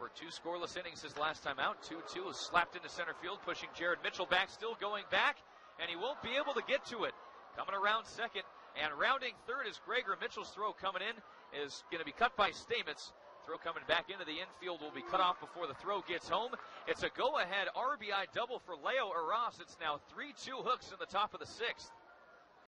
Worked two scoreless innings his last time out. 2-2 is slapped into center field, pushing Jared Mitchell back, still going back, and he won't be able to get to it. Coming around second and rounding third is Gregor Mitchell's throw coming in is going to be cut by Stamets. Throw coming back into the infield will be cut off before the throw gets home. It's a go-ahead RBI double for Leo Heras. It's now 3-2 hooks in the top of the sixth.